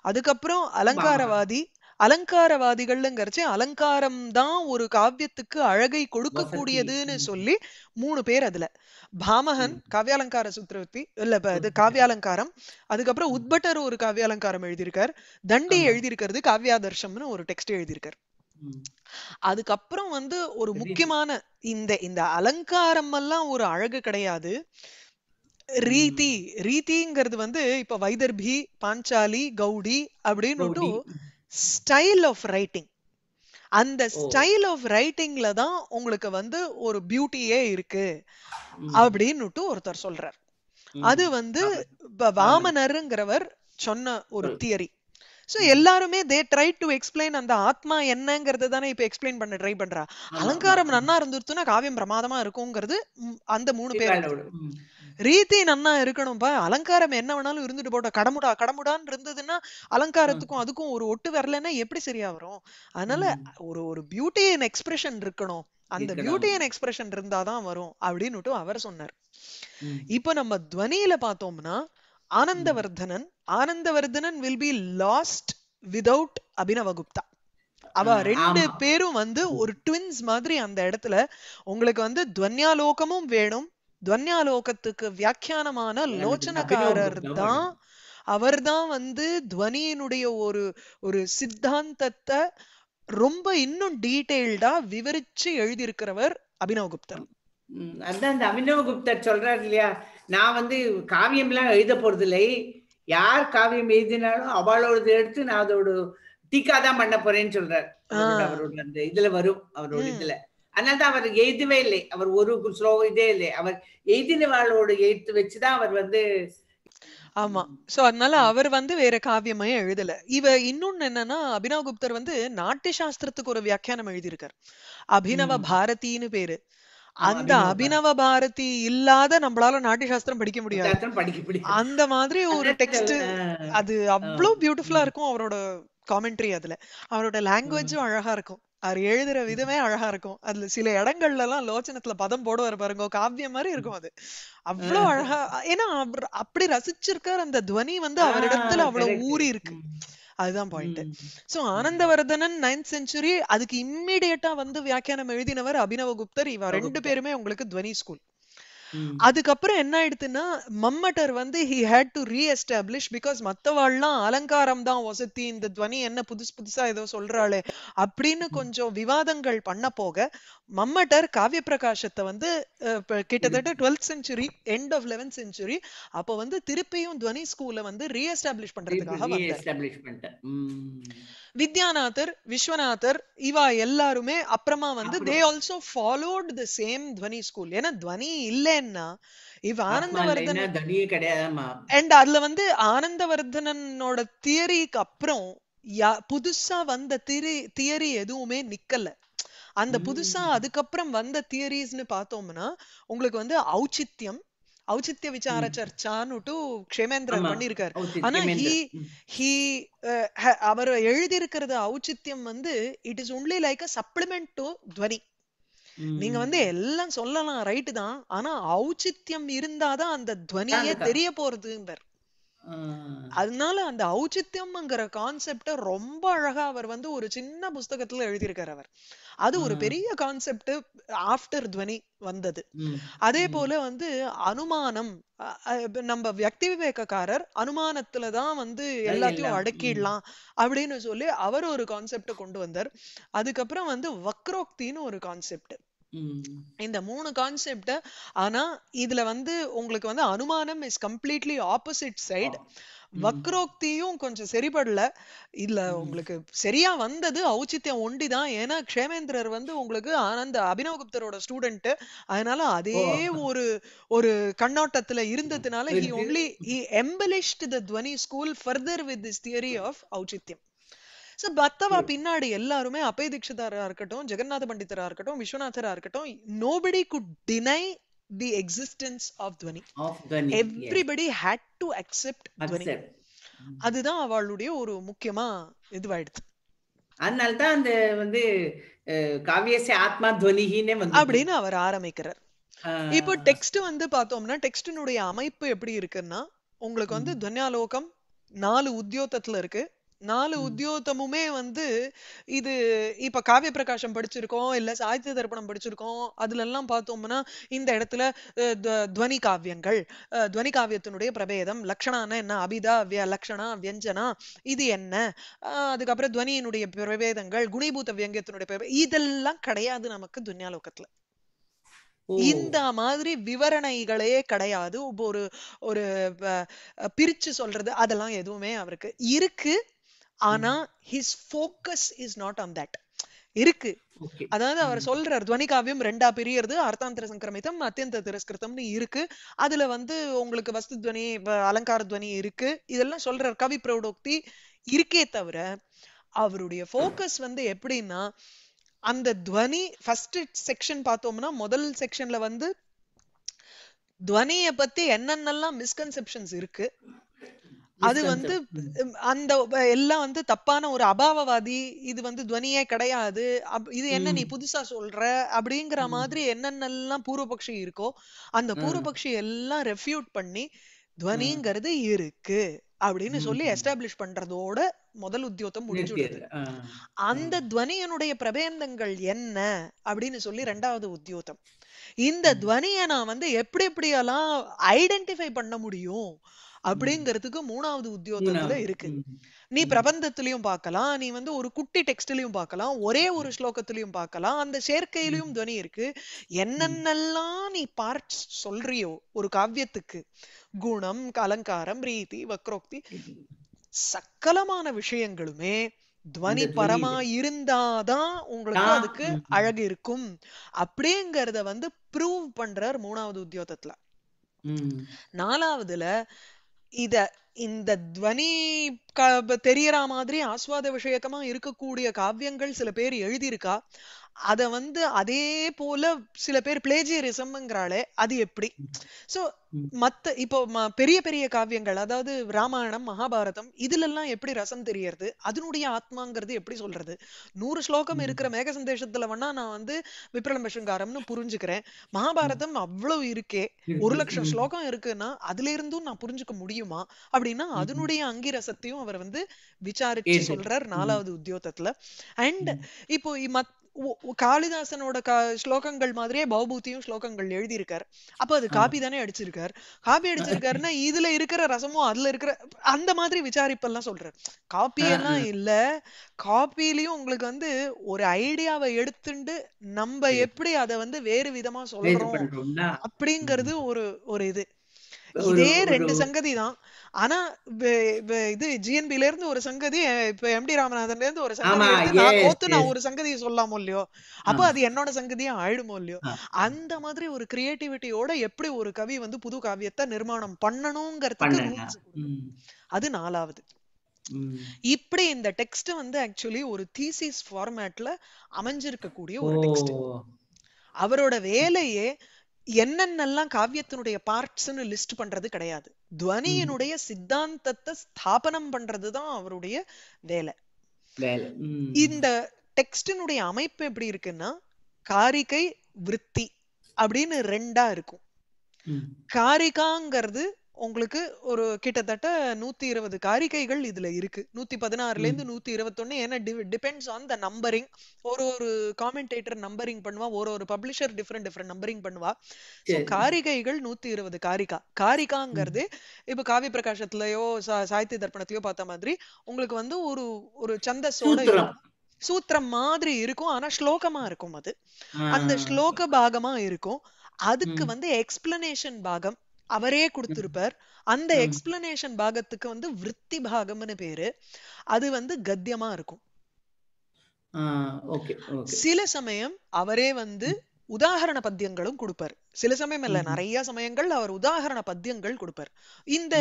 Speaker 2: அதுக்கப்புறம் அலங்காரவாதி அலங்காரவாதிகள்ங்கிறச்சு அலங்காரம் தான் ஒரு காவியத்துக்கு அழகை கொடுக்கக்கூடியதுன்னு. சொல்லி மூணு பேர் அதுல பாமகன் காவியாலங்கார சூத்திரவர்த்தி இல்ல இது காவியாலங்காரம் அதுக்கப்புறம் உத்பட்டர் ஒரு காவியாலங்காரம் எழுதியிருக்கார் தண்டி. எழுதியிருக்கிறது காவியாதர்ஷம்னு ஒரு டெக்ஸ்ட் எழுதியிருக்கார். அதுக்கப்புறம் வந்து ஒரு. முக்கியமான இந்த இந்த அலங்காரம் எல்லாம் ஒரு அழகு கிடையாது ரீதி ரீதிங்கிறது வந்து இப்ப வைதர்பி பாஞ்சாலி கௌடி அப்படின்னுட்டு
Speaker 1: கௌடி.
Speaker 2: ஸ்டைல் ஆஃப் ரைட்டிங் அந்த. ஸ்டைல் ஆஃப் ரைட்டிங்ல தான் உங்களுக்கு வந்து ஒரு பியூட்டியே இருக்கு. அப்படின்னுட்டு ஒருத்தர் சொல்றார். அது வந்து வாமனருங்கிறவர் சொன்ன ஒரு- தியரி சோ எல்லாருமே தே ட்ரை டு எக்ஸ்பிளைன் அந்த ஆத்மா என்னங்கறது தானே இப்ப எக்ஸ்பிளைன் பண்ண ட்ரை பண்றா அலங்காரம். நன்னா இருந்துருச்சுன்னா காவியம் பிரமாதமா இருக்குங்கிறது அந்த மூணு பேர். ரீதி நன்னா இருக்கணும்பா அலங்காரம் என்ன வேணாலும் இருந்துட்டு போட்ட கடமுடா கடமுடான்னு இருந்ததுன்னா அலங்காரத்துக்கும் அதுக்கும் ஒரு ஒட்டு வரலன்னா எப்படி சரியா வரும் அதனால. ஒரு ஒரு பியூட்டி அண்ட் எக்ஸ்பிரஷன் இருக்கணும் அந்த. பியூட்டி அண்ட் எக்ஸ்பிரஷன் இருந்தாதான் வரும் அப்படின்னுட்டு அவர் சொன்னார். இப்ப நம்ம துவனியில பார்த்தோம்னா Anandavardhanan Anandavardhanan will be lost without Abhinavagupta அவ ரெண்டு. பேரும் வந்து ஒரு ட்வின்ஸ் மாதிரி அந்த இடத்துல உங்களுக்கு வந்து துவன்யாலோகமும் வேணும். துவன்யாலோகத்துக்கு வியாக்கியானமான லோச்சனக்காரர் தான். அவர்தான் வந்து துவனியினுடைய ஒரு ஒரு சித்தாந்தத்தை ரொம்ப இன்னும் டீடைல்டா விவரிச்சு எழுதியிருக்கிறவர் அபினவகுப்தர்
Speaker 1: ம், அதான் இந்த அபினவ குப்தர் சொல்றாரு இல்லையா? நான் வந்து காவியம்லாம் எழுத போறதில்லை. யார் காவியம் எழுதினாலும் அவளோடது எடுத்து நான் அதோட டீக்கா தான் பண்ண போறேன்னு சொல்றாரு. அவரோட அந்த இதுல வரும் அவரோட. இதுல. அதனால தான் அவர் எழுதவே இல்லை. அவர் ஒரு ஸ்லோகம் இதே இல்லை. அவர் எழுதினவாளோட எழுத்து வச்சுதான் அவர் வந்து
Speaker 2: ஆமா. சோ அதனால அவர் வந்து வேற காவியமே எழுதல. இவ இன்னொன்னு என்னன்னா அபினவ் குப்தர் வந்து நாட்டிய சாஸ்திரத்துக்கு ஒரு வியாக்கியானம் எழுதியிருக்கார். அபினவ. பாரதின்னு பேரு. அந்த
Speaker 1: அபினவ
Speaker 2: பாரதி. இல்லாத நம்மளால நாட்டிய சாஸ்திரம் படிக்க முடியாது. அந்த மாதிரி ஒரு டெக்ஸ்ட் அது அவ்வளவு பியூட்டிஃபுல்லா இருக்கும் அவரோட காமெண்ட்ரி அதுல. அவரோட லாங்குவேஜும் அழகா இருக்கும். அவர் எழுதுற விதமே அழகா இருக்கும். அதுல சில இடங்கள்ல எல்லாம் லோச்சனத்துல பதம் போடுவார் பாருங்க காவியம் மாதிரி இருக்கும் அது. அவ்வளவு அழகா ஏன்னா அப்படி ரசிச்சிருக்கார் அந்த துவனி வந்து அவரிடத்துல அவ்வளவு ஊறி இருக்கு. அதுதான் point so Anandavardhanan ninth century அதுக்கு இம்மிடியட்டா வந்து வியாக்கியானம் எழுதினவர் அபினவ குப்தர் இவ ரெண்டு. பேருமே உங்களுக்கு துவனி ஸ்கூல் அதுக்கப்புறம் என்ன ஆயிடுத்துன்னா மம்மட்டர் வந்து he had to reestablish because மத்தவாள்லாம் அலங்காரம் தான் வசதி இந்த துவனி என்ன புதுசு புதுசா ஏதோ சொல்றாளே அப்படின்னு கொஞ்சம் விவாதங்கள் பண்ண போக மம்மட்டர் காவிய பிரகாசத்தை வந்து கிட்டத்தட்ட twelfth century end of eleventh century அப்ப வந்து திருப்பியும் துவனி ஸ்கூலை வந்து ரீஎஸ்டாப்ளிஷ் பண்றதுக்காக வந்தார். வித்யாநாதர் விஸ்வநாதர் இவா எல்லாருமே அப்புறமா வந்து. They also followed the same துவனி ஸ்கூல் ஏன்னா துவனி இல்லைன்னா இவ ஆனந்தவர்தன்
Speaker 1: கிடையாதாமா
Speaker 2: அண்ட் அதுல வந்து ஆனந்தவர்தனனோட தியரிக்கு அப்புறம் புதுசா வந்த தியரி தியரி எதுவுமே நிக்கல அந்த புதுசா. அதுக்கப்புறம் வந்த தியரிஸ்னு பார்த்தோம்னா உங்களுக்கு வந்து ஔச்சித்யம் ஔச்சித்ய விசார. சர்ச்சான்னுட்டு க்ஷேமேந்திரர்
Speaker 1: ஆமா.
Speaker 2: பண்ணிருக்காரு ஆனா
Speaker 1: ம்.
Speaker 2: ஹி அவர் எழுதியிருக்கிறது ஔச்சித்யம் வந்து it is only like a supplement to துவனி நீங்க. வந்து எல்லாம் சொல்லலாம் ரைட்டு தான் ஆனா ஔச்சித்யம் இருந்தாதான் அந்த துவனியே. தெரிய போறதுங்கிறார். அதனால அந்த ஔச்சித்யம்ங்கிற கான்செப்ட ரொம்ப அழகா அவர் வந்து ஒரு சின்ன புஸ்தகத்துல எழுதியிருக்காரு அவர் அது ஒரு. பெரிய கான்செப்ட் ஆஃப்டர் துவனி வந்தது. அதே. போல வந்து அனுமானம் நம்ம வியக்தி விவேகக்காரர் அனுமானத்துல தான் வந்து எல்லாத்தையும். அடக்கிடலாம் அப்படின்னு சொல்லி அவர் ஒரு கான்செப்ட கொண்டு வந்தார் அதுக்கப்புறம் வந்து வக்ரோக்தின்னு ஒரு கான்செப்ட். இந்த மூணு கான்செப்ட் ஆனா இதுல வந்து உங்களுக்கு வந்து அனுமானம் இஸ் கம்ப்ளீட்லி ஆப்போசிட் சைடு. வக்ரோக்தியும் கொஞ்சம் சரிபடல இதுல. உங்களுக்கு சரியா வந்தது ஔச்சித்யம் ஒண்டிதான் ஏன்னா க்ஷேமேந்திரர் வந்து உங்களுக்கு ஆனந்த அபினவகுப்தரோட ஸ்டூடெண்ட் அதனால அதே. ஒரு ஒரு கண்ணோட்டத்துல இருந்ததுனால
Speaker 1: he.
Speaker 2: Only he embellished the துவனி school further with this theory of ஔச்சித்யம் so பத்தவா பின்னாடி எல்லாருமே அபய தீட்சிதரா இருக்கட்டும் ஜெகநாத பண்டிதரா இருக்கட்டும் விஸ்வநாதரா இருக்கட்டும் nobody could deny the existence
Speaker 1: of துவனி.
Speaker 2: எவ்ரிபடி ஹேட் டு அக்செப்ட் துவனி. அதுதான் அவளுடைய ஒரு முக்கியமா இதுவாயிடுது.
Speaker 1: அதனால்தான் அந்த வந்து காவியசே ஆத்மா துவனிகின்னே வந்து
Speaker 2: அப்படின்னு அவர் ஆரம்பிக்கிறார். இப்போ டெக்ஸ்ட் வந்து பார்த்தோம்னா டெக்ஸ்டினுடைய அமைப்பு எப்படி இருக்குன்னா உங்களுக்கு வந்து துவன்யாலோகம் நாலு உத்தியோகத்துல இருக்கு. நாலு. உத்தியோகமுமே வந்து இது இப்ப காவிய பிரகாசம் படிச்சிருக்கோம் இல்ல சாகித்ய தர்ப்பணம் படிச்சிருக்கோம் அதுல எல்லாம் பார்த்தோம்னா இந்த இடத்துல துவனி காவியங்கள் துவனி காவியத்தினுடைய பிரபேதம் லக்ஷணான என்ன? அபிதா விய லக்ஷணா வியஞ்சனா இது என்ன? அதுக்கப்புறம் துவனியினுடைய பிரபேதங்கள் குணிபூத வியங்கத்தினுடைய இதெல்லாம் கிடையாது நமக்கு துன்யாலோகத்துல. இந்த மாதிரி விவரணைகளே கிடையாது. ஒரு ஒரு பிரிச்சு சொல்றது அதெல்லாம் எதுவுமே அவருக்கு இருக்கு. ஆனா his focus is not on that இருக்கு. அதாவது அவர். சொல்றார் துவனி காவியம் ரெண்டா பிரியறது அர்த்தாந்தர சங்கிரமிதம் அத்தியந்த திரஸ்கிருதம்னு இருக்கு. அதுல வந்து உங்களுக்கு வஸ்து துவனி அலங்கார துவனி இருக்கு. இதெல்லாம் சொல்றார் கவி பிரௌடோக்தி. இருக்கே தவிர அவருடைய ஃபோக்கஸ் வந்து எப்படின்னா அந்த துவனி ஃபர்ஸ்ட் செக்ஷன் பார்த்தோம்னா முதல் செக்ஷன்ல வந்து துவனிய பத்தி என்னென்னலாம் மிஸ்கன்செப்ஷன்ஸ் இருக்கு. அது வந்து அந்த எல்லாம் வந்து தப்பான ஒரு அபாவவாதி இது வந்து துவனியே கிடையாது இது என்ன நீ. புதுசா சொல்ற அப்படிங்கிற. மாதிரி என்னென்னலாம் பூர்வபக்ஷி இருக்கோ அந்த. பூர்வபக்ஷி எல்லாம் ரெஃப்யூட் பண்ணி துவனிங்கிறது இருக்கு அப்படின்னு சொல்லி. எஸ்டாப்ளிஷ் பண்றதோட முதல் உத்தியோகம் முடிஞ்சு விடுது
Speaker 1: நிறுத்தியது ஆ.
Speaker 2: அந்த துவனியனுடைய பிரபேந்தங்கள் என்ன அப்படின்னு சொல்லி ரெண்டாவது உத்தியோகம் இந்த துவனியை நான் வந்து எப்படி எப்படியெல்லாம் ஐடென்டிஃபை பண்ண முடியும் அப்படிங்கிறதுக்கு மூணாவது உத்தியோகத்துல. இருக்கு. நீ பிரபந்தத்திலையும் பார்க்கலாம் நீ வந்து ஒரு குட்டி டெக்ஸ்ட்லயும் பார்க்கலாம் ஒரே ஒரு ஸ்லோகத்திலையும் பார்க்கலாம் அந்த சேர்க்கையிலயும் துவனி இருக்கு. என்னென்னலாம் நீ பார்ட்ஸ் சொல்றியோ ஒரு காவியத்துக்கு குணம் அலங்காரம் ரீதி வக்ரோக்தி சக்கலமான விஷயங்களுமே துவனி பரமா இருந்தாதான் உங்களுக்கு அதுக்கு. அழகு இருக்கும். அப்படிங்கறத வந்து ப்ரூவ் பண்றார் மூணாவது உத்தியோகத்துல. நாலாவதுல இத இந்த துவனி க- தெரியற மாதிரி ஆஸ்வாத விஷயக்கமா இருக்கக்கூடிய காவியங்கள் சில பேர் எழுதியிருக்கா அத வந்து அதே போல சில பேர் பிளேஜியரிசம்ங்கிறாளே அது எப்படி சோ. மத்த இப்போ பெரிய பெரிய காவியங்கள் அதாவது ராமாயணம் மகாபாரதம் இதுல எல்லாம் எப்படி ரசம் தெரியறது அதனுடைய ஆத்மாங்கிறது எப்படி சொல்றது நூறு ஸ்லோகம். இருக்கிற மேக சந்தேஷத்துல வேணா நான் வந்து விப்ரலம்ப சிருங்காரம்னு புரிஞ்சுக்கிறேன் மகாபாரதம் அவ்வளவு இருக்கே ஒரு. லட்சம். ஸ்லோகம் இருக்குன்னா அதுல இருந்தும் நான் புரிஞ்சுக்க முடியுமா அப்படின்னா. அதனுடைய அங்கிரசத்தையும் அவர் வந்து விசாரிச்சு. சொல்றார். நாலாவது உத்தியோகத்துல அண்ட். இப்போ மத்- காளிதாசனோட கா ஸ்லோகங்கள் மாதிரியே பௌபூத்தியும் ஸ்லோகங்கள் எழுதியிருக்கார் அப்ப அது. காப்பி தானே அடிச்சிருக்கார் காப்பி அடிச்சிருக்காருன்னா இதுல இருக்கிற ரசமும் அதுல இருக்கிற அந்த மாதிரி விசாரிப்பெல்லாம் சொல்றார் காப்பி எல்லாம். இல்ல காப்பிலையும் உங்களுக்கு வந்து ஒரு ஐடியாவை எடுத்துண்டு நம்ம. எப்படி அதை வந்து வேறு விதமா சொல்றோம் அப்படிங்கிறது ஒரு ஒரு இது இதே ரெண்டு சங்கதி தான் ஆனா இது ஜிஎன்பில இருந்து ஒரு சங்கதி இப்ப எம்டி ராமநாதன்ல இருந்து ஒரு சங்கதி நான் கோத்து. ஒரு சங்கதியை சொல்லாமோ இல்லையோ அப்ப. அது என்னோட சங்கதியா ஆயிடுமோ இல்லையோ. அந்த மாதிரி ஒரு கிரியேட்டிவிட்டியோட எப்படி ஒரு கவி வந்து புது காவியத்தை நிர்மாணம் பண்ணணுங்கிறதுக்கு. அது நாலாவது. இப்படி இந்த டெக்ஸ்ட் வந்து ஆக்சுவலி ஒரு தீசிஸ் ஃபார்மேட்ல அமைஞ்சிருக்கக்கூடிய ஒரு டெக்ஸ்ட் அவரோட வேலையே என்னென்னலாம் காவியத்தினுடைய பார்ட்ஸ்னு லிஸ்ட் பண்றது கிடையாது. துவனியினுடைய சித்தாந்தத்தை ஸ்தாபனம் பண்றதுதான் அவருடைய வேலை. இந்த டெக்ஸ்டினுடைய அமைப்பு எப்படி இருக்குன்னா காரிகை விருத்தி அப்படின்னு ரெண்டா இருக்கும். காரிகாங்கிறது உங்களுக்கு ஒரு கிட்டத்தட்ட நூத்தி இருபது காரிகைகள் இதுல இருக்கு. நூத்தி பதினாறுல இருந்து நூத்தி இருபத்தொன்னு ஏன்னா டிபெண்ட்ஸ் ஆன் த நம்பரிங் ஒரு ஒரு காமெண்டேட்டர் நம்பரிங் பண்ணுவா ஒரு ஒரு பப்ளிஷர் டிஃப்ரெண்ட் டிஃப்ரெண்ட் நம்பரிங் பண்ணுவா. காரிகைகள் நூத்தி இருபது காரிகா. காரிகாங்கிறது இப்ப காவி பிரகாசத்துலயோ சாகித்ய தர்ப்பணத்திலயோ பார்த்த மாதிரி உங்களுக்கு வந்து ஒரு ஒரு சந்தஸோட
Speaker 1: சூத்திரம்.
Speaker 2: மாதிரி இருக்கும். ஆனா ஸ்லோகமா இருக்கும் அது. அந்த ஸ்லோக பாகமா இருக்கும். அதுக்கு. வந்து எக்ஸ்பிளனேஷன் பாகம் அவரே கொடுத்திருப்பார். அந்த. எக்ஸ்பிளனேஷன் பாகத்துக்கு வந்து விருத்தி பாகம்னு பேரு. அது வந்து கத்தியமா இருக்கும். சில சமயம் அவரே வந்து உதாகரண பத்தியங்களும் கொடுப்பார். சில சமயம் இல்ல. நிறைய சமயங்கள் அவர் உதாகரண பத்தியங்கள் கொடுப்பார். இந்த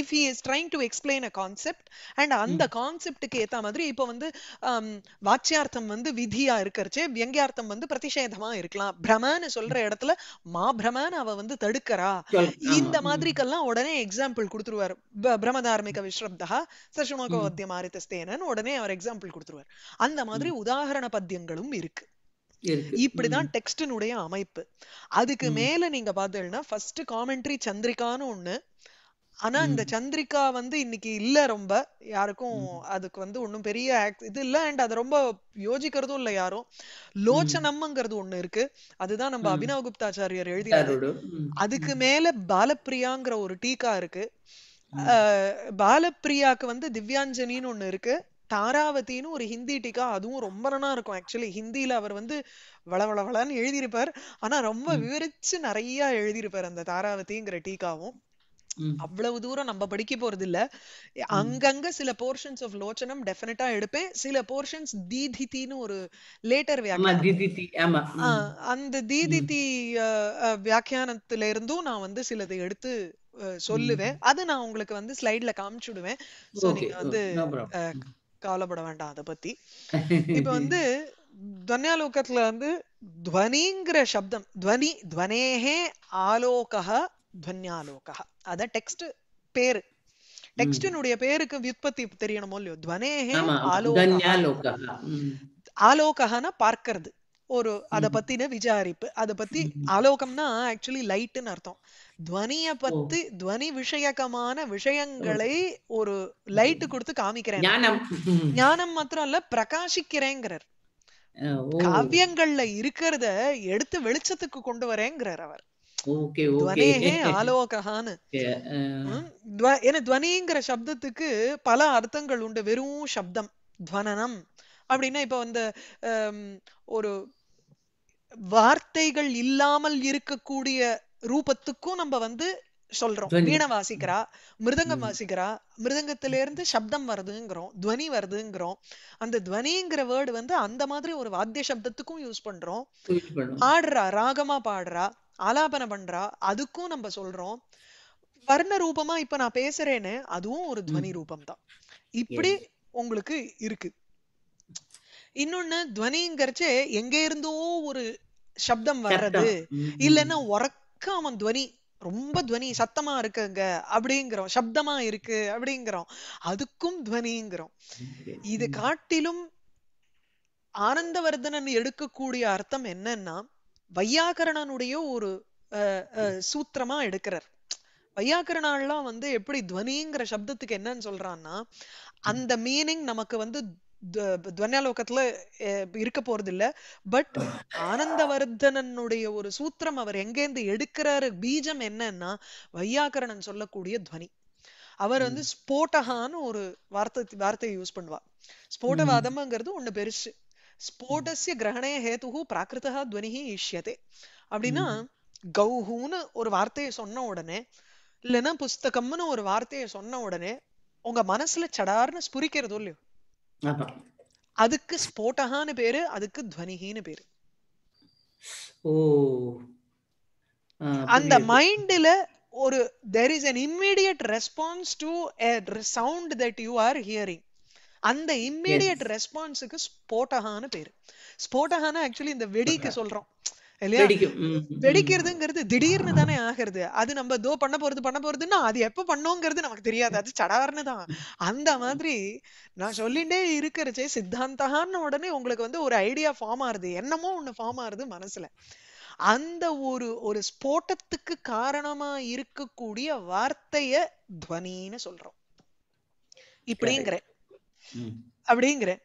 Speaker 2: if he is trying to explain a concept and அந்த கான்செப்டுக்கு ஏத்த மாதிரி இப்போ வந்து ஆம், வாச்சியார்த்தம் வந்து விதியா இருக்கறச்சே வியங்கியார்த்தம் வந்து பிரதிஷேதமா இருக்கலாம். பிரமன்னு சொல்ற இடத்துல மா பிரமன்னு அவ வந்து தடுக்கறா. இந்த. மாதிரிக்கெல்லாம் உடனே எக்ஸாம்பிள் கொடுத்துருவார். பிரமதார்மிக விஸ்ரப்தா சசுமகோத்திய மாரித்தஸ்தேனன்னு உடனே அவர் எக்ஸாம்பிள் கொடுத்துருவார். அந்த மாதிரி உதாகரண பத்தியங்களும் இருக்கு. இப்படிதான் டெக்ஸ்டினுடைய அமைப்பு. அதுக்கு. மேல நீங்க பாத்தீங்கன்னா ஃபர்ஸ்ட் காமெண்ட்ரி சந்திரிகான்னு ஒண்ணு. ஆனா இந்த. சந்திரிகா வந்து இன்னைக்கு இல்ல ரொம்ப. யாருக்கும் அதுக்கு வந்து ஒண்ணும் பெரிய இது இல்ல அண்ட் அது ரொம்ப யோசிக்கிறதும் இல்ல யாரும். லோச்சனம்ங்கிறது ஒண்ணு இருக்கு. அதுதான் நம்ம. அபினவ் குப்தாச்சாரியர்?
Speaker 1: ம்.
Speaker 2: அதுக்கு மேல பாலப்பிரியாங்கிற ஒரு டீகா இருக்கு. பாலப்பிரியாக்கு வந்து திவ்யாஞ்சனின்னு ஒண்ணு இருக்கு. தாராவதின்னு ஒரு ஹிந்தி டீகா அதுவும் ரொம்ப நல்லா இருக்கும். ஆக்சுவலி ஹிந்தில அவர் வந்து வள வள வளன்னு எழுதியிருப்பார். ஆனா ரொம்ப. விவரிச்சு நிறைய எழுதியிருப்பார் அந்த தாராவதிங்கிற டீகாவும். அவ்வளவு தூரம் நம்ம படிக்க போறது இல்ல அங்கங்க சில போர்ஷன்ஸ் ஆஃப் லோச்சனம் டெஃபினட்டா எடுப்பேன். சில போர்ஷன்ஸ் தீதித்தின்னு ஒரு லேட்டர் வியாக்கியானம். அந்த தீதித்தி வியாக்கியானத்துல இருந்தும் நான் வந்து சிலதை எடுத்து சொல்லுவேன். அது நான் உங்களுக்கு வந்து ஸ்லைட்ல காமிச்சுடுவேன். சோ நீங்க வந்து கவலைப்பட வேண்டாம் அத பத்தி. (laughs) இப்ப வந்து துவன்யாலோகத்துல வந்து துவனிங்கிற சப்தம் துவனி துவனேஹே ஆலோகः துவன்யாலோகः அத டெக்ஸ்ட் பேரு. டெக்ஸ்டினுடைய பேருக்கு வியுத்பத்தி தெரியணுமோ இல்லையோ? துவனேஹே
Speaker 1: ஆமா
Speaker 2: ஆலோகः. ஆலோகஹனா பார்க்கிறது. ஒரு அத பத்தின விசாரிப்பு. அத பத்தி ஆலோகம்னா ஆக்சுவலி லைட்னு அர்த்தம். துவனிய பத்தி துவனி விஷயகமான விஷயங்களை ஒரு லைட் கொடுத்து காமிக்கிறேன்
Speaker 1: ஞானம்.
Speaker 2: மாத்திரம் இல்ல பிரகாசிக்கிறேங்கிறார். காவியங்கள்ல இருக்கிறத எடுத்து வெளிச்சத்துக்கு கொண்டு வரேங்கிறார் அவர். துவனிங்கிற சப்தத்துக்கு பல அர்த்தங்கள் உண்டு. வெறும் சப்தம் துவனனம். அப்படின்னா இப்ப வந்து ஒரு வார்த்தைகள் இல்லாமல் இருக்கக்கூடிய ரூபத்துக்கும் நம்ம வந்து சொல்றோம். வீணை வாசிக்கிறா மிருதங்கம். வாசிக்கிறா மிருதங்கத்தில இருந்து சப்தம் வருதுங்கிறோம் துவனி வருதுங்கிறோம். அந்த துவனிங்கிற வேர்டு வந்து அந்த மாதிரி ஒரு வாத்திய சப்தத்துக்கும் யூஸ் பண்றோம். பாடுறா ராகமா பாடுறா ஆலாபனை பண்றா அதுக்கும் நம்ம சொல்றோம். வர்ண ரூபமா இப்ப நான் பேசுறேன்னு அதுவும் ஒரு துவனி ரூபம் தான் இப்படி உங்களுக்கு இருக்கு. இன்னொன்னு துவனிங்கிறச்சே எங்க இருந்தோ ஒரு சப்தம் வர்றது. இல்லைன்னா உறக்க அவன் துவனி ரொம்ப துவனி சத்தமா இருக்குங்க அப்படிங்கிறோம். சப்தமா இருக்கு அப்படிங்கிறோம். அதுக்கும் துவனிங்கிறோம். இது காட்டிலும் ஆனந்தவர்தனன் எடுக்கக்கூடிய அர்த்தம் என்னன்னா வையாகரணனுடைய ஒரு சூத்திரமா எடுக்கிறார். வையாகரணாலாம் வந்து எப்படி துவனிங்கிற சப்தத்துக்கு என்னன்னு சொல்றான்னா அந்த மீனிங் நமக்கு வந்து து- துவன்யாலோகத்துல அஹ், இருக்க போறது இல்ல பட் ஆனந்தவர்தனனுடைய ஒரு சூத்திரம் அவர் எங்கேருந்து எடுக்கிறாரு பீஜம் என்னன்னா வையாகரணன் சொல்லக்கூடிய துவனி. அவர் வந்து ஸ்போட்டகான்னு ஒரு வார்த்தை வார்த்தையை யூஸ் பண்ணுவா. ஸ்போட்டவாதம்ங்கிறது ஒண்ணு பெருசு. ஸ்போட்டஸ்ய கிரகணே ஹேதுஹு பிராகிருதா துவனிஹி இஷ்யதே அப்படின்னா கௌஹுன்னு ஒரு வார்த்தையை சொன்ன உடனே இல்லைன்னா புஸ்தகம்னு ஒரு வார்த்தையை சொன்ன உடனே உங்க மனசுல சடார்னு ஸ்புரிக்கிறதோ இல்லையோ. அதுக்கு ஸ்போட்டகான்னு பேரு அதுக்கு துவனிகின்னு பேரு. அந்த. மைண்ட்ல ஒரு there is an immediate response to a sound that you are hearing. அந்த இம்மீடியட் ரெஸ்பான்ஸுக்கு ஸ்போட்டகான்னு பேரு. ஸ்போட்டகான்னு ஆக்சுவலி இந்த வெடிக்கு சொல்றோம். இல்லையா. வெடிக்கிறதுங்கிறது திடீர்னு தானே ஆகிறது. அது நம்ம தோ பண்ண போறது பண்ண போறதுன்னா அது எப்ப பண்ணோங்கிறது நமக்கு தெரியாது. அது சடார்னு தான். அந்த மாதிரி நான் சொல்லிட்டே இருக்கிறச்சே சித்தாந்தகான்னு உடனே உங்களுக்கு வந்து ஒரு ஐடியா ஃபார்ம் ஆறுது என்னமோ ஒண்ணு ஃபார்ம் ஆறுது மனசுல. அந்த ஒரு ஒரு ஸ்போட்டத்துக்கு காரணமா இருக்கக்கூடிய வார்த்தைய துவனின்னு சொல்றோம். இப்படிங்கிறேன்.
Speaker 1: ம்.
Speaker 2: அப்படிங்கிறேன்.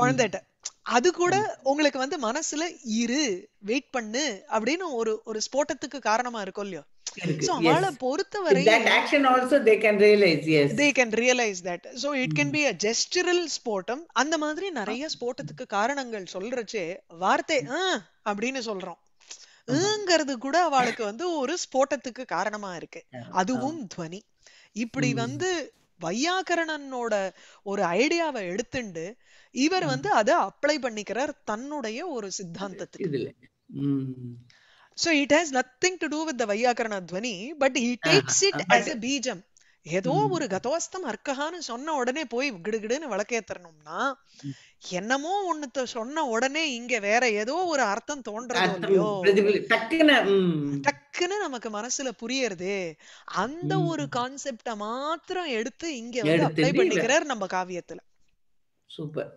Speaker 2: குழந்தைகிட்ட. அது கூட உங்களுக்கு வந்து மனசுல இரு வெயிட் பண்ணு அப்படின்னு ஒரு ஒரு ஸ்போட்டத்துக்கு காரணமா இருக்கும் இல்லையோ. சோ. அவளை பொறுத்தவரை
Speaker 1: With that action also they can realize, yes.
Speaker 2: They can realize that so it can be a gestural ஸ்போட்டம் அந்த மாதிரி நிறைய ஸ்போட்டத்துக்கு காரணங்கள் சொல்றச்சே வார்த்தை அப்படின்னு சொல்றோம். ங்கிறது கூட அவளுக்கு வந்து ஒரு ஸ்போட்டத்துக்கு காரணமா இருக்கு. அதுவும் துவனி. இப்படி. வந்து வையாகரணனோட ஒரு ஐடியாவை எடுத்துண்டு இவர் வந்து அதை அப்ளை பண்ணிக்கிறார் தன்னுடைய ஒரு சித்தாந்தத்துக்கு. So it has nothing to do with the வையாகரண துவனி but he takes
Speaker 1: it
Speaker 2: as a பீஜம். ஏதோ. ஒரு கதோஸ்தம் அர்க்கஹான்னு சொன்ன உடனே போய் கிடுகிடுன்னு விளக்கேத்தரணும்னா என்னமோ ஒண்ணுத்த சொன்ன உடனே இங்க வேற ஏதோ ஒரு அர்த்தம் தோன்றதோ இல்லையோ?
Speaker 1: டக்குன்னு,
Speaker 2: நமக்கு மனசுல புரியறதே. அந்த. ஒரு கான்செப்ட மாத்திரம் எடுத்து இங்க வந்து அப்ளை பண்ணிக்கிறார் நம்ம காவியத்துல.
Speaker 1: சூப்பர்.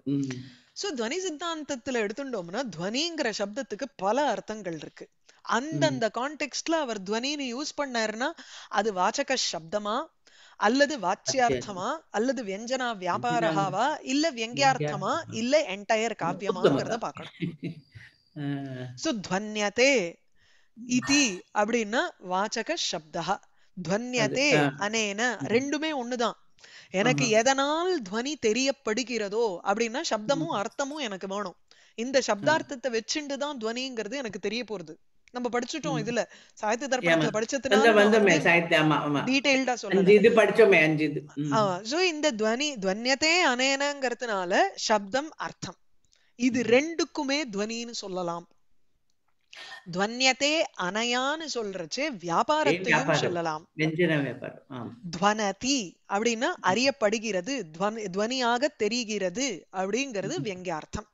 Speaker 2: சோ துவனி சித்தாந்தத்துல எடுத்துட்டோம்னா துவனிங்கிற சப்தத்துக்கு பல அர்த்தங்கள் இருக்கு. அந்தந்த கான்டெக்ட்ல அவர் துவனின்னு யூஸ் பண்ணாருன்னா அது வாச்சக சப்தமா அல்லது வாச்சியார்த்தமா அல்லது வியஞ்சனா வியாபாரஹாவா இல்ல வியங்கியார்த்தமா இல்ல என்டையர் காவியமாங்கிறத பார்க்கணும். (laughs)
Speaker 1: ஆ,
Speaker 2: சோ துவன்யதே இதி அப்படின்னா வாச்சக சப்தா துவன்யதே. அனேன ரெண்டுமே ஒண்ணுதான். எனக்கு. எதனால் துவனி தெரியப்படுகிறதோ அப்படின்னா சப்தமும் அர்த்தமும் எனக்கு வேணும். இந்த சப்தார்த்தத்தை வச்சுண்டு தான் துவனிங்கிறது எனக்கு தெரிய போறது. நம்ம படிச்சுட்டோம் இதுல. சாகித்ய தர்ப்பணத்துல படிச்சதுனால இந்த துவனி துவன்யத்தே அனேனங்கிறதுனால சப்தம் அர்த்தம். இது ரெண்டுக்குமே துவனின்னு சொல்லலாம். துவன்யத்தே அனயான்னு சொல்றச்சு வியாபாரத்தையும் சொல்லலாம். துவனதி அப்படின்னா அறியப்படுகிறது துவனியாக தெரிகிறது அப்படிங்கிறது வியங்கியார்த்தம்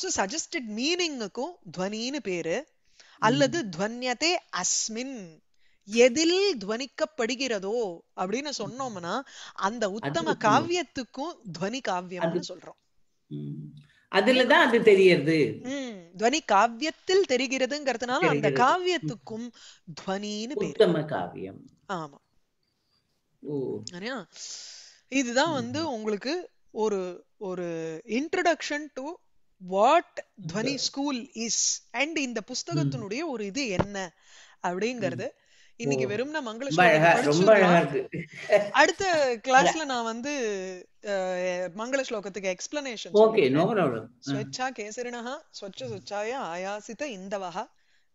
Speaker 2: சோ சஜஸ்டட் மீனிங்குக்கும் துவனின்னு பேரு. அல்லது துவன்யத்தே அஸ்மின். எதில் துவனிக்கப்படுகிறதோ அப்படின்னு சொன்னோம்னா அந்த உத்தம காவியத்துக்கும் துவனி காவியம்னு
Speaker 1: அது-
Speaker 2: சொல்றோம்.
Speaker 1: அதுலதான் அது தெரியறது
Speaker 2: துவனி காவியத்தில் தெரிகிறதுங்கிறதுனால அந்த. காவியத்துக்கும் துவனின்னு பேரு.
Speaker 1: உத்தம காவியம்.
Speaker 2: ஆமா. இதுதான் வந்து உங்களுக்கு ஒரு ஒரு introduction to what dhvani school is and இந்த புஸ்தகத்தினுடைய ஒரு இது என்ன அப்படிங்கறது இன்னைக்கு. வெறும்னா மங்கள அடுத்த கிளாஸ்ல (laughs) நான் வந்து மங்கள ஸ்லோகத்துக்கு எக்ஸ்பிளனேஷன்
Speaker 1: ஓகே நோ ப்ராப்ளம்
Speaker 2: ஸ்வச்சா கேசரிணः ஸ்வச்ச சுச்சாய ஆயாசித இந்தவः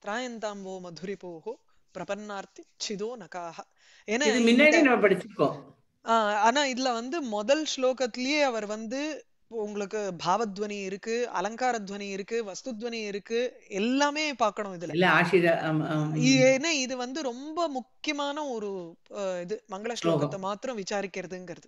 Speaker 2: திராயந்தாம்போ மதுரிபோஹோ பிரபன்னார்த்தி சிதோ நகாக ஏன்னா
Speaker 1: முன்னாடி நம்ம படிச்சிருக்கோம்.
Speaker 2: ஆனா இதுல வந்து முதல் ஸ்லோகத்திலேயே அவர் வந்து உங்களுக்கு பாவத்வனி இருக்கு அலங்காரத்வனி இருக்கு வஸ்துத்வனி இருக்கு எல்லாமே பார்க்கணும் இதுல. ஏன்னா இது வந்து ரொம்ப முக்கியமான ஒரு இது மங்கள ஸ்லோகத்தை மாத்திரம் விசாரிக்கிறதுங்கிறது.